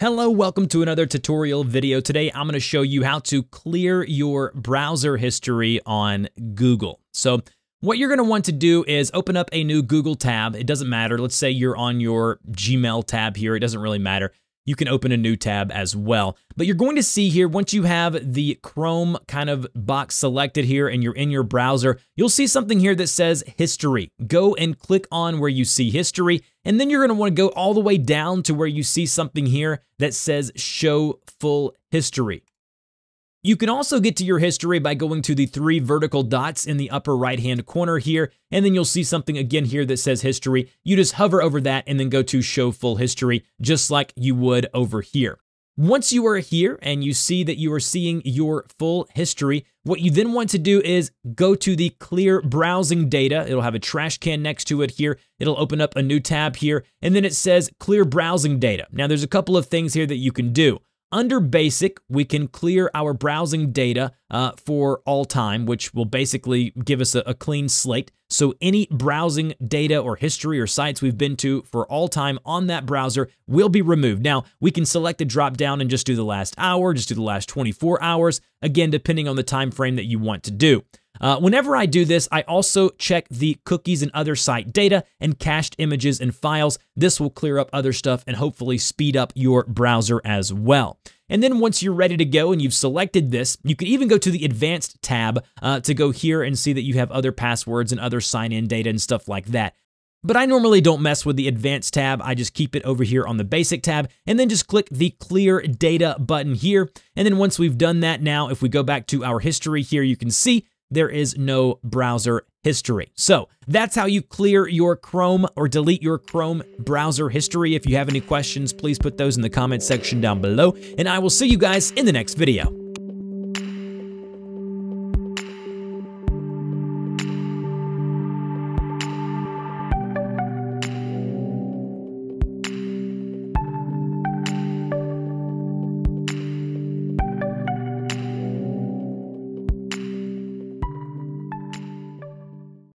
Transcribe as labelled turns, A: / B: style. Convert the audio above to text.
A: Hello, welcome to another tutorial video. Today I'm going to show you how to clear your browser history on Google. So what you're going to want to do is open up a new Google tab. It doesn't matter. Let's say you're on your Gmail tab here. It doesn't really matter you can open a new tab as well. But you're going to see here, once you have the Chrome kind of box selected here and you're in your browser, you'll see something here that says history. Go and click on where you see history, and then you're gonna want to go all the way down to where you see something here that says show full history. You can also get to your history by going to the three vertical dots in the upper right hand corner here, and then you'll see something again here that says history. You just hover over that and then go to show full history, just like you would over here. Once you are here and you see that you are seeing your full history, what you then want to do is go to the clear browsing data. It'll have a trash can next to it here. It'll open up a new tab here, and then it says clear browsing data. Now there's a couple of things here that you can do. Under basic, we can clear our browsing data uh, for all time, which will basically give us a, a, clean slate. So any browsing data or history or sites we've been to for all time on that browser will be removed. Now, we can select a drop down and just do the last hour, just do the last 24 hours, again, depending on the time frame that you want to do. Uh, whenever I do this, I also check the cookies and other site data and cached images and files. This will clear up other stuff and hopefully speed up your browser as well. And then once you're ready to go and you've selected this, you can even go to the advanced tab uh, to go here and see that you have other passwords and other sign-in data and stuff like that. But I normally don't mess with the advanced tab. I just keep it over here on the basic tab and then just click the clear data button here. And then once we've done that now, if we go back to our history here, you can see there is no browser history. So that's how you clear your Chrome or delete your Chrome browser history. If you have any questions, please put those in the comment section down below, and I will see you guys in the next video.